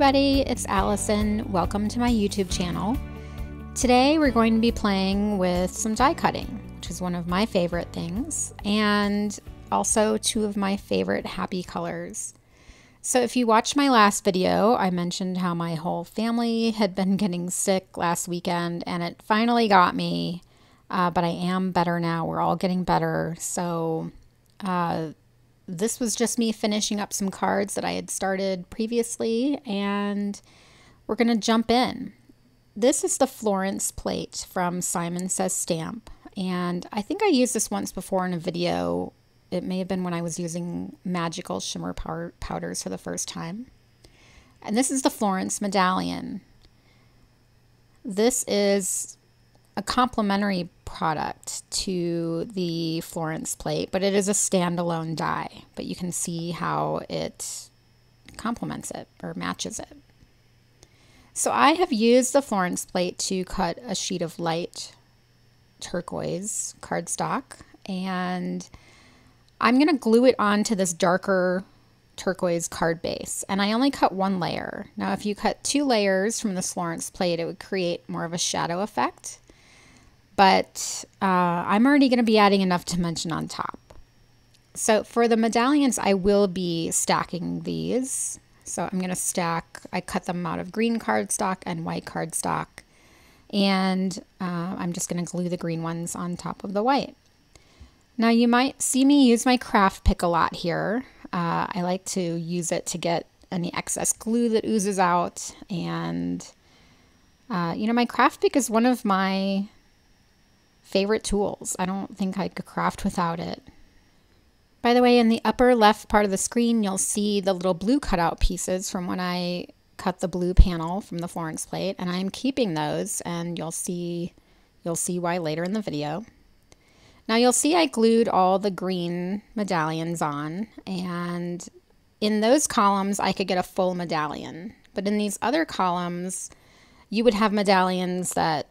everybody, it's Allison. Welcome to my YouTube channel. Today we're going to be playing with some die cutting, which is one of my favorite things, and also two of my favorite happy colors. So if you watched my last video, I mentioned how my whole family had been getting sick last weekend, and it finally got me, uh, but I am better now. We're all getting better, so... Uh, this was just me finishing up some cards that I had started previously, and we're going to jump in. This is the Florence plate from Simon Says Stamp, and I think I used this once before in a video. It may have been when I was using magical shimmer powders for the first time. And this is the Florence medallion. This is a complementary product to the Florence plate, but it is a standalone die. But you can see how it complements it or matches it. So I have used the Florence plate to cut a sheet of light turquoise cardstock and I'm going to glue it onto this darker turquoise card base and I only cut one layer. Now if you cut two layers from the Florence plate it would create more of a shadow effect but uh, I'm already going to be adding enough dimension on top. So for the medallions, I will be stacking these. So I'm going to stack, I cut them out of green cardstock and white cardstock. And uh, I'm just going to glue the green ones on top of the white. Now you might see me use my craft pick a lot here. Uh, I like to use it to get any excess glue that oozes out. And, uh, you know, my craft pick is one of my favorite tools. I don't think I could craft without it. By the way, in the upper left part of the screen, you'll see the little blue cutout pieces from when I cut the blue panel from the Florence plate, and I'm keeping those, and you'll see you'll see why later in the video. Now you'll see I glued all the green medallions on, and in those columns I could get a full medallion, but in these other columns you would have medallions that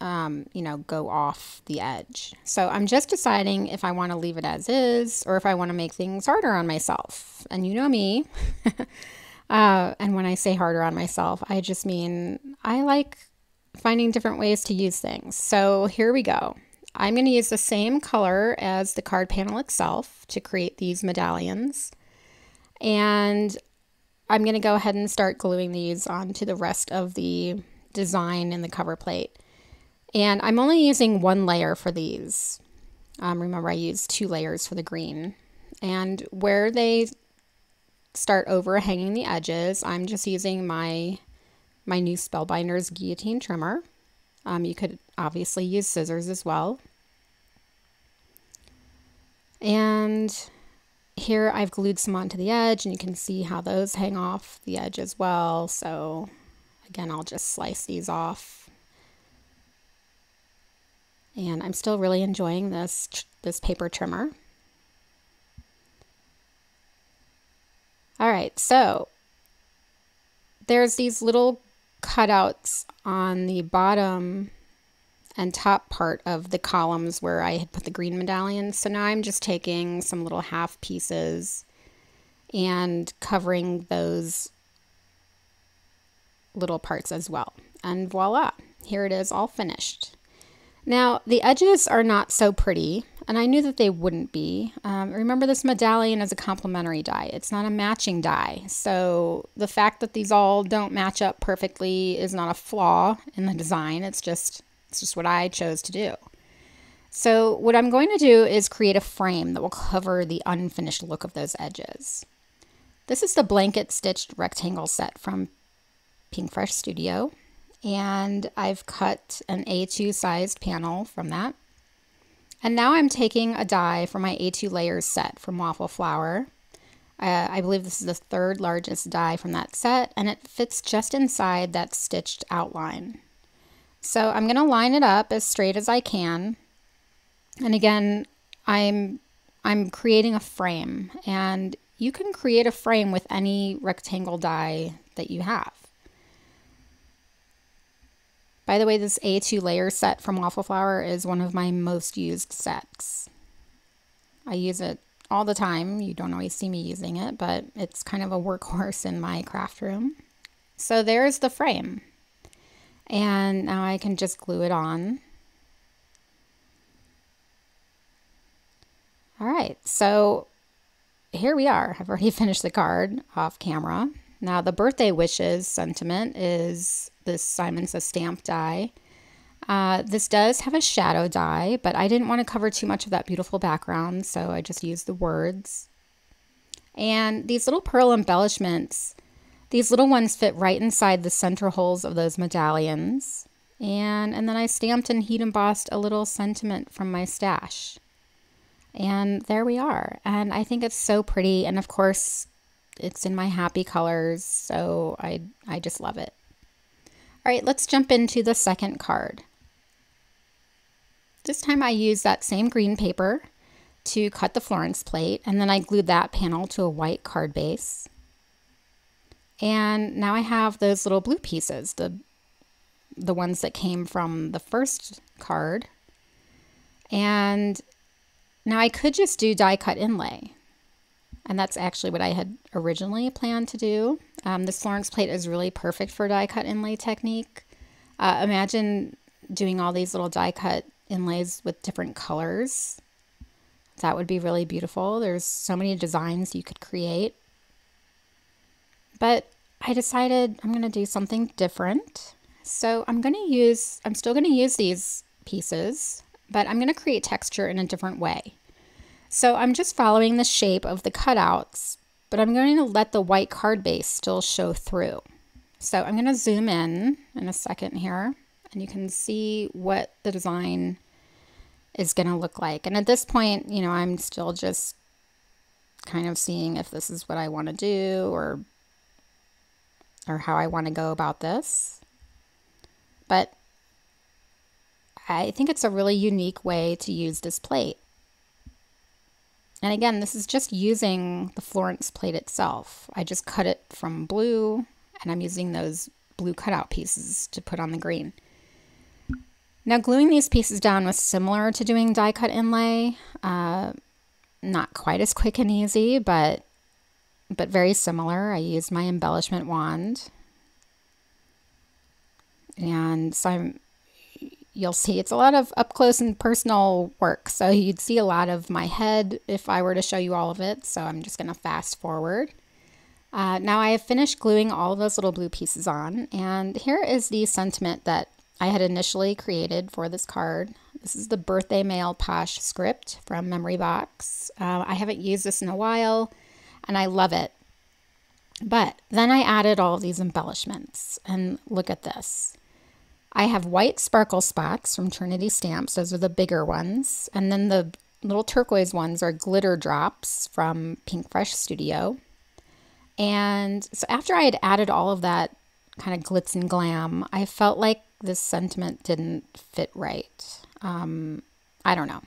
um, you know, go off the edge. So I'm just deciding if I want to leave it as is or if I want to make things harder on myself. And you know me. uh, and when I say harder on myself, I just mean I like finding different ways to use things. So here we go. I'm going to use the same color as the card panel itself to create these medallions. And I'm going to go ahead and start gluing these onto the rest of the design in the cover plate. And I'm only using one layer for these. Um, remember, I used two layers for the green. And where they start overhanging the edges, I'm just using my, my new Spellbinders guillotine trimmer. Um, you could obviously use scissors as well. And here I've glued some onto the edge and you can see how those hang off the edge as well. So again, I'll just slice these off and I'm still really enjoying this, this paper trimmer. All right, so there's these little cutouts on the bottom and top part of the columns where I had put the green medallion. So now I'm just taking some little half pieces and covering those little parts as well. And voila, here it is all finished. Now, the edges are not so pretty, and I knew that they wouldn't be. Um, remember, this medallion is a complementary die. It's not a matching die. So the fact that these all don't match up perfectly is not a flaw in the design. It's just, it's just what I chose to do. So what I'm going to do is create a frame that will cover the unfinished look of those edges. This is the blanket stitched rectangle set from Pinkfresh Studio and I've cut an A2 sized panel from that. And now I'm taking a die for my A2 layers set from Waffle Flower. Uh, I believe this is the third largest die from that set, and it fits just inside that stitched outline. So I'm going to line it up as straight as I can. And again, I'm I'm creating a frame, and you can create a frame with any rectangle die that you have. By the way, this A2 layer set from Waffle Flower is one of my most used sets. I use it all the time. You don't always see me using it, but it's kind of a workhorse in my craft room. So there's the frame. And now I can just glue it on. All right, so here we are. I've already finished the card off camera. Now the birthday wishes sentiment is this Simon Says stamp die. Uh, this does have a shadow die, but I didn't want to cover too much of that beautiful background, so I just used the words. And these little pearl embellishments, these little ones fit right inside the center holes of those medallions. And, and then I stamped and heat embossed a little sentiment from my stash. And there we are. And I think it's so pretty. And of course, it's in my happy colors. So I, I just love it. All right, let's jump into the second card. This time I used that same green paper to cut the Florence plate and then I glued that panel to a white card base. And now I have those little blue pieces, the, the ones that came from the first card. And now I could just do die cut inlay. And that's actually what I had originally planned to do. Um, this Florence plate is really perfect for die cut inlay technique. Uh, imagine doing all these little die cut inlays with different colors. That would be really beautiful. There's so many designs you could create. But I decided I'm going to do something different. So I'm going to use, I'm still going to use these pieces, but I'm going to create texture in a different way. So I'm just following the shape of the cutouts, but I'm going to let the white card base still show through. So I'm going to zoom in in a second here and you can see what the design is going to look like. And at this point, you know, I'm still just kind of seeing if this is what I want to do or or how I want to go about this. But I think it's a really unique way to use this plate. And again, this is just using the Florence plate itself. I just cut it from blue and I'm using those blue cutout pieces to put on the green. Now gluing these pieces down was similar to doing die cut inlay. Uh, not quite as quick and easy, but but very similar. I used my embellishment wand. And so I'm, you'll see it's a lot of up close and personal work. So you'd see a lot of my head if I were to show you all of it. So I'm just going to fast forward. Uh, now I have finished gluing all of those little blue pieces on. And here is the sentiment that I had initially created for this card. This is the birthday mail posh script from Memory Box. Uh, I haven't used this in a while and I love it. But then I added all these embellishments and look at this. I have white sparkle spots from Trinity Stamps. Those are the bigger ones. And then the little turquoise ones are glitter drops from Pink Fresh Studio. And so after I had added all of that kind of glitz and glam, I felt like this sentiment didn't fit right. Um, I don't know.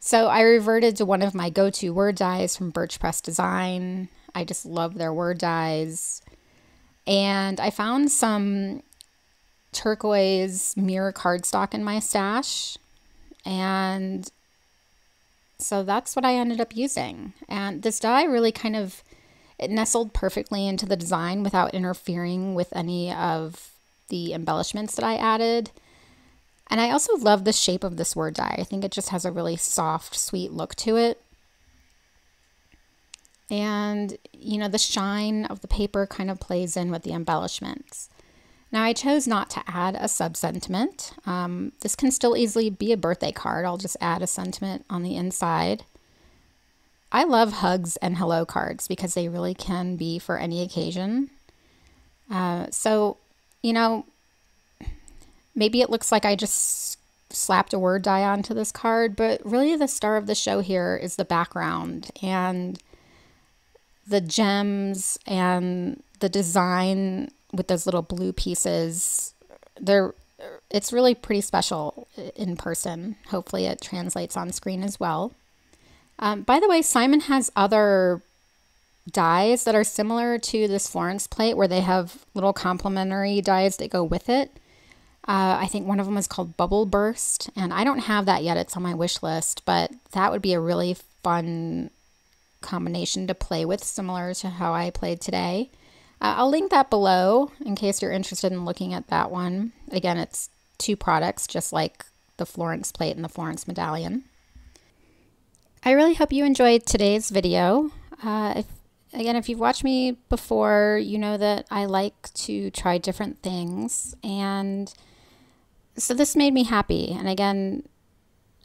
So I reverted to one of my go to word dies from Birch Press Design. I just love their word dies. And I found some turquoise mirror cardstock in my stash. And so that's what I ended up using. And this die really kind of it nestled perfectly into the design without interfering with any of the embellishments that I added. And I also love the shape of this word die. I think it just has a really soft, sweet look to it. And, you know, the shine of the paper kind of plays in with the embellishments. Now, I chose not to add a sub sentiment. Um, this can still easily be a birthday card. I'll just add a sentiment on the inside. I love hugs and hello cards because they really can be for any occasion. Uh, so you know, maybe it looks like I just slapped a word die onto this card, but really the star of the show here is the background and the gems and the design with those little blue pieces. They're it's really pretty special in person. Hopefully it translates on screen as well. Um, by the way, Simon has other dies that are similar to this Florence plate where they have little complementary dies that go with it. Uh, I think one of them is called Bubble Burst, and I don't have that yet. It's on my wish list, but that would be a really fun combination to play with, similar to how I played today. Uh, I'll link that below in case you're interested in looking at that one. Again, it's two products, just like the Florence plate and the Florence medallion. I really hope you enjoyed today's video. Uh, if, again, if you've watched me before, you know that I like to try different things. And so this made me happy. And again,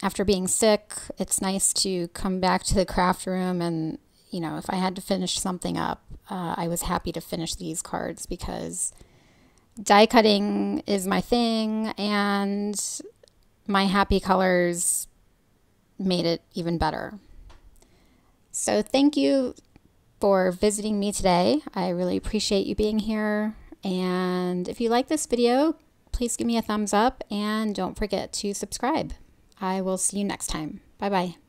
after being sick, it's nice to come back to the craft room and, you know, if I had to finish something up, uh, I was happy to finish these cards because die cutting is my thing and my happy colors made it even better. So thank you for visiting me today. I really appreciate you being here. And if you like this video, please give me a thumbs up and don't forget to subscribe. I will see you next time. Bye bye.